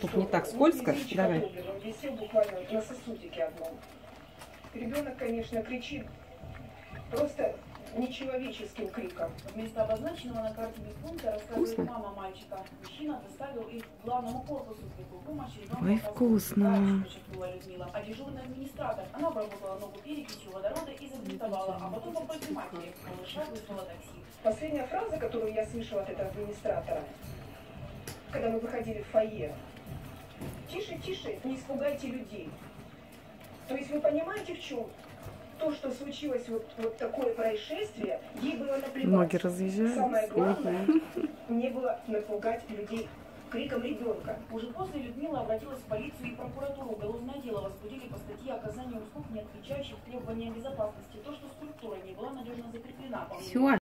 Тут не так скользко. Давай. Ребенок, конечно, кричит просто нечеловеческим криком. Вместо обозначенного на карте медпункта рассказывает Вкусно? мама мальчика. Мужчина доставил их к главному корпусу скорой помощи. Ой, вкусно. подчеркнула Людмила. А дежурный администратор, она обработала ногу перекисью водорода и забинтовала, а потом по просьбе матери малыша вызвала такси. Последняя фраза, которую я слышала от этого администратора, когда мы выходили в фойе. Тише, не испугайте людей. То есть вы понимаете, в чем? То, что случилось вот, вот такое происшествие, ей было наплевать. Ноги разъезжаются. Самое главное, не было напугать людей криком ребенка. Уже после Людмила обратилась в полицию и прокуратуру. Уголовное дело возбудили по статье оказания услуг, не отвечающих требованиям безопасности. То, что скульптура не была надежно закреплена. Все.